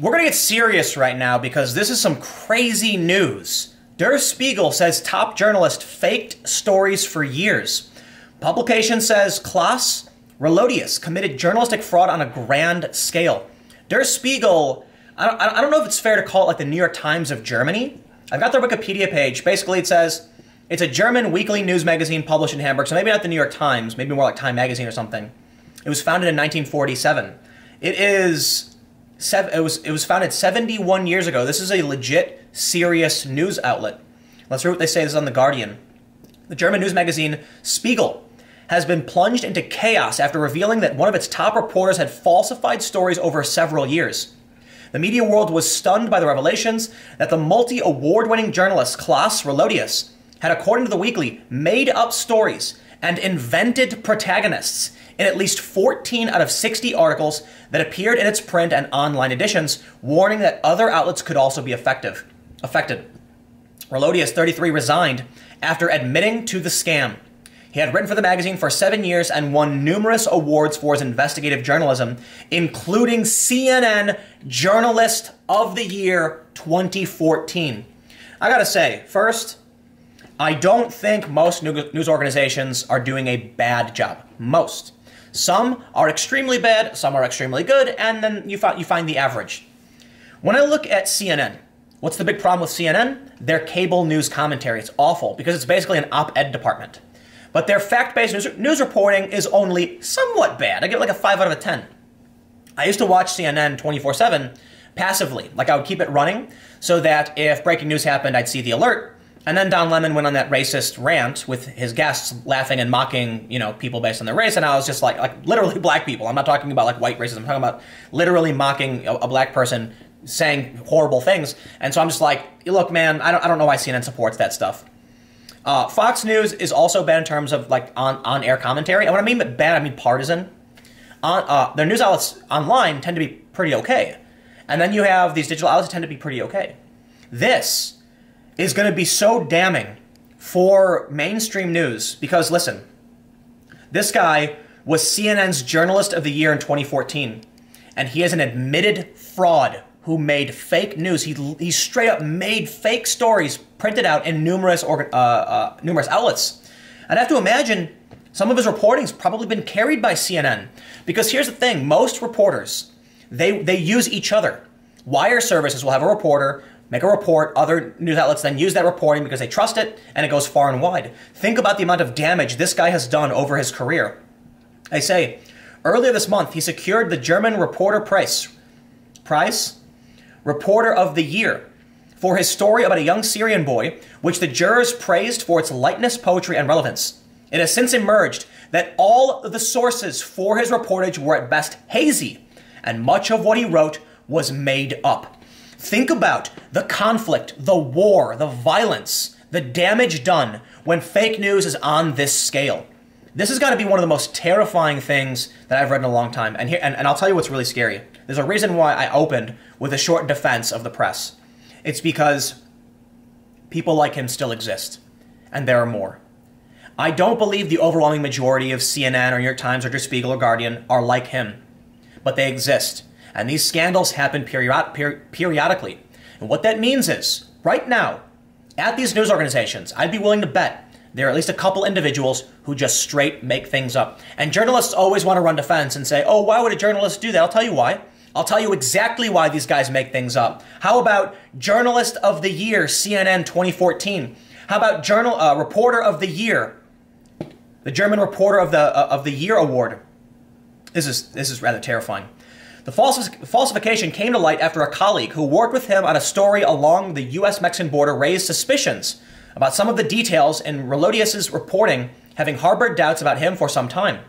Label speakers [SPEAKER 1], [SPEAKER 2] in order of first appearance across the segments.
[SPEAKER 1] We're gonna get serious right now because this is some crazy news. Der Spiegel says top journalist faked stories for years. Publication says Klaus Relotius committed journalistic fraud on a grand scale. Der Spiegel, I don't, I don't know if it's fair to call it like the New York Times of Germany. I've got their Wikipedia page. Basically, it says it's a German weekly news magazine published in Hamburg, so maybe not the New York Times, maybe more like Time Magazine or something. It was founded in 1947. It is it was it was founded 71 years ago. This is a legit, serious news outlet. Let's read what they say. This is on the Guardian. The German news magazine Spiegel has been plunged into chaos after revealing that one of its top reporters had falsified stories over several years. The media world was stunned by the revelations that the multi award winning journalist Klaus Relotius had, according to the Weekly, made up stories and invented protagonists in at least 14 out of 60 articles that appeared in its print and online editions, warning that other outlets could also be effective, affected. Relotius, 33, resigned after admitting to the scam. He had written for the magazine for seven years and won numerous awards for his investigative journalism, including CNN Journalist of the Year 2014. I gotta say, first, I don't think most news organizations are doing a bad job. Most. Some are extremely bad, some are extremely good, and then you find, you find the average. When I look at CNN, what's the big problem with CNN? Their cable news commentary. It's awful because it's basically an op ed department. But their fact based news, news reporting is only somewhat bad. I give it like a 5 out of a 10. I used to watch CNN 24 7 passively. Like I would keep it running so that if breaking news happened, I'd see the alert and then Don Lemon went on that racist rant with his guests laughing and mocking, you know, people based on their race. And I was just like, like literally black people. I'm not talking about like white racism. I'm talking about literally mocking a, a black person saying horrible things. And so I'm just like, look, man, I don't, I don't know why CNN supports that stuff. Uh, Fox News is also bad in terms of like on, on air commentary. And what I mean by bad, I mean partisan. On, uh, their news outlets online tend to be pretty okay. And then you have these digital outlets that tend to be pretty okay. This is going to be so damning for mainstream news because listen, this guy was CNN's Journalist of the Year in 2014, and he is an admitted fraud who made fake news. He, he straight up made fake stories printed out in numerous uh, uh, numerous outlets. And I'd have to imagine some of his reporting's probably been carried by CNN because here's the thing: most reporters they they use each other. Wire services will have a reporter make a report, other news outlets then use that reporting because they trust it, and it goes far and wide. Think about the amount of damage this guy has done over his career. I say, earlier this month, he secured the German Reporter Prize, Prize, Reporter of the Year, for his story about a young Syrian boy, which the jurors praised for its lightness, poetry, and relevance. It has since emerged that all the sources for his reportage were at best hazy, and much of what he wrote was made up. Think about the conflict, the war, the violence, the damage done when fake news is on this scale. This has got to be one of the most terrifying things that I've read in a long time. And here, and, and I'll tell you what's really scary. There's a reason why I opened with a short defense of the press. It's because people like him still exist, and there are more. I don't believe the overwhelming majority of CNN or New York Times or Der Spiegel or Guardian are like him, but they exist. And these scandals happen period- per- periodically. And what that means is, right now, at these news organizations, I'd be willing to bet there are at least a couple individuals who just straight make things up. And journalists always want to run defense and say, oh, why would a journalist do that? I'll tell you why. I'll tell you exactly why these guys make things up. How about Journalist of the Year, CNN 2014? How about Journal uh, Reporter of the Year, the German Reporter of the uh, of the Year award? This is this is rather terrifying. The falsification came to light after a colleague who worked with him on a story along the U.S. Mexican border raised suspicions about some of the details in Relotius's reporting, having harbored doubts about him for some time.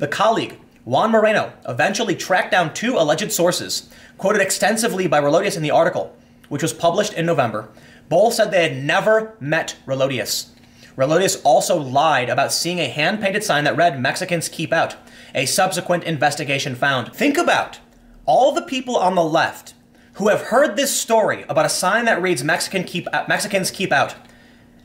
[SPEAKER 1] The colleague, Juan Moreno, eventually tracked down two alleged sources, quoted extensively by Relotius in the article, which was published in November. Both said they had never met Relotius. Relotius also lied about seeing a hand painted sign that read Mexicans Keep Out, a subsequent investigation found. Think about all the people on the left who have heard this story about a sign that reads Mexican keep, uh, Mexicans keep out.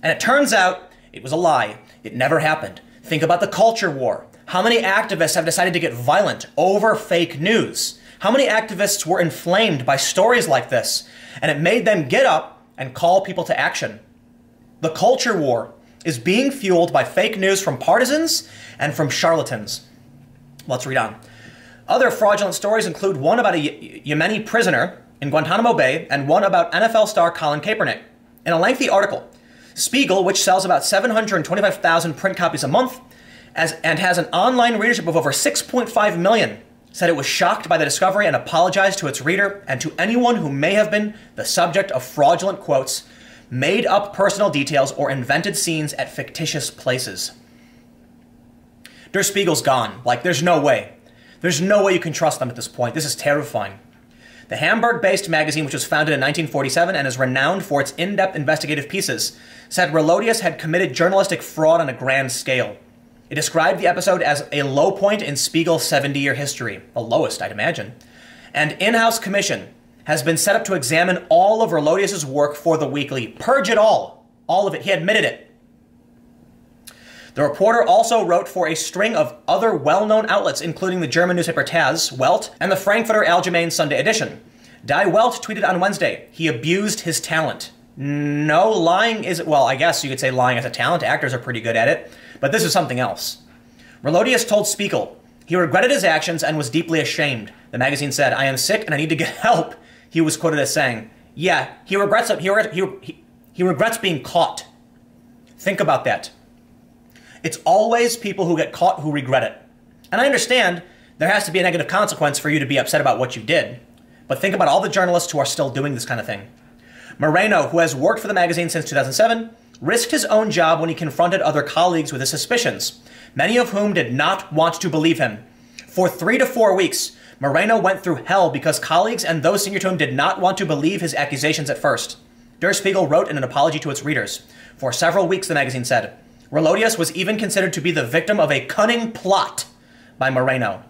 [SPEAKER 1] And it turns out it was a lie. It never happened. Think about the culture war. How many activists have decided to get violent over fake news? How many activists were inflamed by stories like this, and it made them get up and call people to action? The culture war is being fueled by fake news from partisans and from charlatans. Let's read on. Other fraudulent stories include one about a Yemeni prisoner in Guantanamo Bay and one about NFL star Colin Kaepernick. In a lengthy article, Spiegel, which sells about 725,000 print copies a month as, and has an online readership of over 6.5 million, said it was shocked by the discovery and apologized to its reader and to anyone who may have been the subject of fraudulent quotes, made up personal details, or invented scenes at fictitious places. Der Spiegel's gone. Like, there's no way. There's no way you can trust them at this point. This is terrifying. The Hamburg based magazine, which was founded in 1947 and is renowned for its in depth investigative pieces, said Relotius had committed journalistic fraud on a grand scale. It described the episode as a low point in Spiegel's 70 year history, the lowest, I'd imagine. An in house commission has been set up to examine all of Relotius's work for the weekly. Purge it all. All of it. He admitted it. The reporter also wrote for a string of other well known outlets, including the German newspaper Taz, Welt, and the Frankfurter Allgemeine Sunday edition. Die Welt tweeted on Wednesday he abused his talent. No, lying is, well, I guess you could say lying is a talent. Actors are pretty good at it. But this is something else. Relotius told Spiegel he regretted his actions and was deeply ashamed. The magazine said, I am sick and I need to get help. He was quoted as saying, Yeah, he regrets, he, he, he regrets being caught. Think about that. It's always people who get caught who regret it. And I understand there has to be a negative consequence for you to be upset about what you did. But think about all the journalists who are still doing this kind of thing. Moreno, who has worked for the magazine since 2007, risked his own job when he confronted other colleagues with his suspicions, many of whom did not want to believe him. For three to four weeks, Moreno went through hell because colleagues and those senior to him did not want to believe his accusations at first. Der Spiegel wrote in an apology to its readers. For several weeks, the magazine said, Relotius was even considered to be the victim of a cunning plot by Moreno.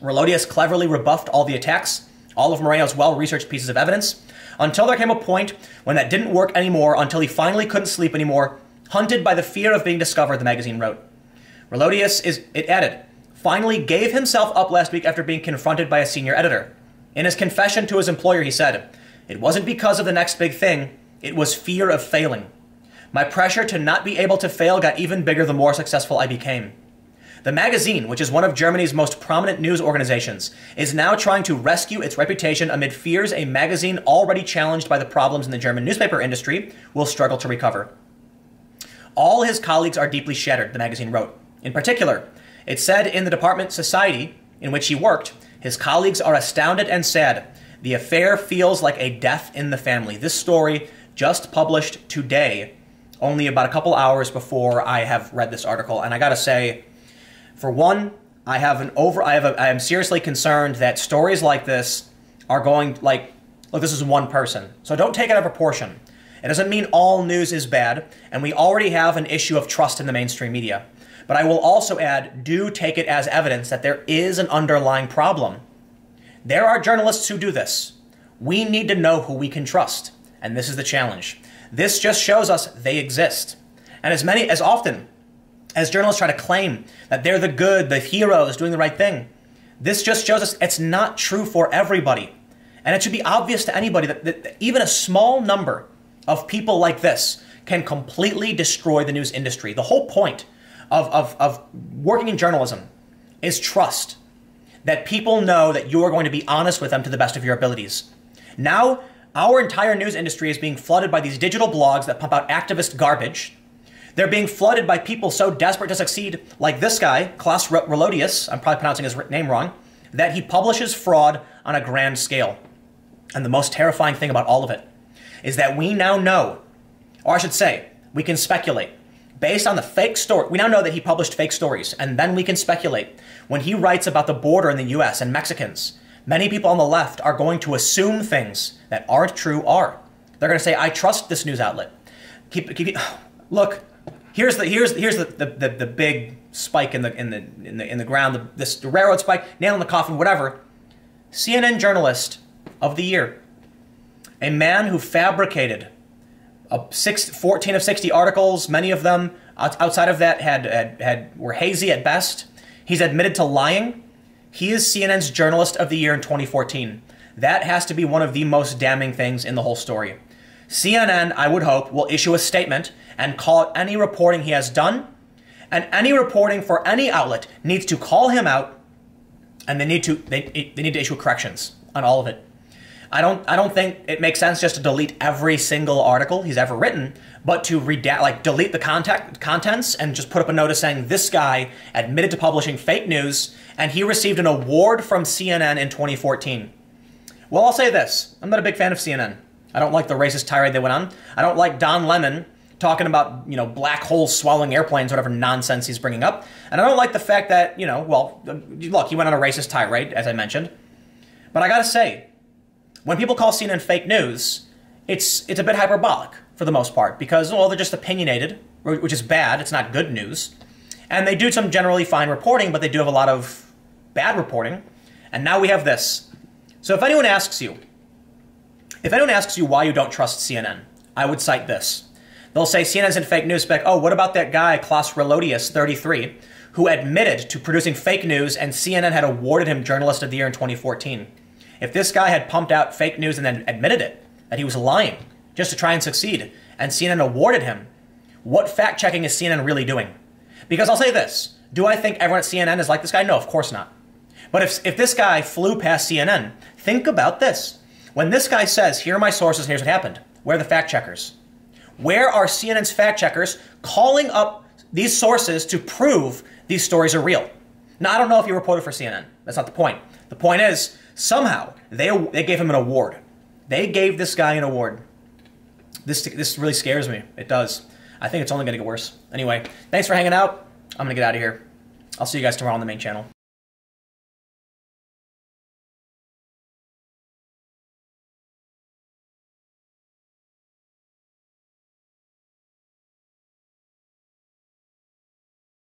[SPEAKER 1] Relotius cleverly rebuffed all the attacks, all of Moreno's well researched pieces of evidence, until there came a point when that didn't work anymore, until he finally couldn't sleep anymore, hunted by the fear of being discovered, the magazine wrote. Relotius is, it added, finally gave himself up last week after being confronted by a senior editor. In his confession to his employer, he said, It wasn't because of the next big thing, it was fear of failing. My pressure to not be able to fail got even bigger the more successful I became. The magazine, which is one of Germany's most prominent news organizations, is now trying to rescue its reputation amid fears a magazine already challenged by the problems in the German newspaper industry will struggle to recover. All his colleagues are deeply shattered, the magazine wrote. In particular, it said in the department Society, in which he worked, his colleagues are astounded and sad. The affair feels like a death in the family. This story, just published today, only about a couple hours before I have read this article, and I gotta say, for one, I have an over. I have. A, I am seriously concerned that stories like this are going like. Look, this is one person, so don't take it out of proportion. It doesn't mean all news is bad, and we already have an issue of trust in the mainstream media. But I will also add, do take it as evidence that there is an underlying problem. There are journalists who do this. We need to know who we can trust, and this is the challenge. This just shows us they exist. And as many, as often as journalists try to claim that they're the good, the heroes doing the right thing, this just shows us it's not true for everybody. And it should be obvious to anybody that, that even a small number of people like this can completely destroy the news industry. The whole point of, of, of working in journalism is trust. That people know that you are going to be honest with them to the best of your abilities. Now, our entire news industry is being flooded by these digital blogs that pump out activist garbage. They're being flooded by people so desperate to succeed, like this guy, Klaus Relotius, I'm probably pronouncing his name wrong, that he publishes fraud on a grand scale. And the most terrifying thing about all of it is that we now know, or I should say, we can speculate. Based on the fake story, we now know that he published fake stories, and then we can speculate. When he writes about the border in the US and Mexicans, many people on the left are going to assume things that aren't true are. They're going to say, I trust this news outlet. Keep, keep, look, here's the, here's, here's the, the, the, the big spike in the, in the, in the, in the ground, the, this the railroad spike, nail in the coffin, whatever. CNN journalist of the year. A man who fabricated a six, 14 of 60 articles, many of them outside of that had, had, had were hazy at best. He's admitted to lying He is CNN's Journalist of the Year in 2014. That has to be one of the most damning things in the whole story. CNN, I would hope, will issue a statement and call out any reporting he has done, and any reporting for any outlet needs to call him out, and they need to they, they need to issue corrections on all of it. I don't I don't think it makes sense just to delete every single article he's ever written, but to redact like delete the contact contents and just put up a notice saying this guy admitted to publishing fake news and he received an award from CNN in 2014. Well, I'll say this: I'm not a big fan of CNN. I don't like the racist tirade they went on. I don't like Don Lemon talking about you know black holes swallowing airplanes, whatever nonsense he's bringing up. And I don't like the fact that you know, well, look, he went on a racist tirade, as I mentioned. But I gotta say, when people call CNN fake news, it's it's a bit hyperbolic for the most part because well they're just opinionated, which is bad. It's not good news, and they do some generally fine reporting, but they do have a lot of bad reporting. And now we have this. So if anyone asks you, if anyone asks you why you don't trust CNN, I would cite this. They'll say CNN's in fake news spec. Oh, what about that guy Klaus Relotius, 33, who admitted to producing fake news, and CNN had awarded him Journalist of the Year in 2014. If this guy had pumped out fake news and then admitted it, that he was lying just to try and succeed, and CNN awarded him, what fact checking is CNN really doing? Because I'll say this do I think everyone at CNN is like this guy? No, of course not. But if, if this guy flew past CNN, think about this. When this guy says, here are my sources, here's what happened, where are the fact checkers? Where are CNN's fact checkers calling up these sources to prove these stories are real? Now, I don't know if you reported for CNN. That's not the point. The point is, Somehow, they, they gave him an award. They gave this guy an award. This, this really scares me. It does. I think it's only going to get worse. Anyway, thanks for hanging out. I'm going to get out of here. I'll see you guys tomorrow on the main channel.